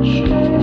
touch.